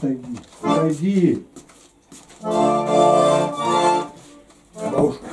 тайги. Тайги! Бабушка.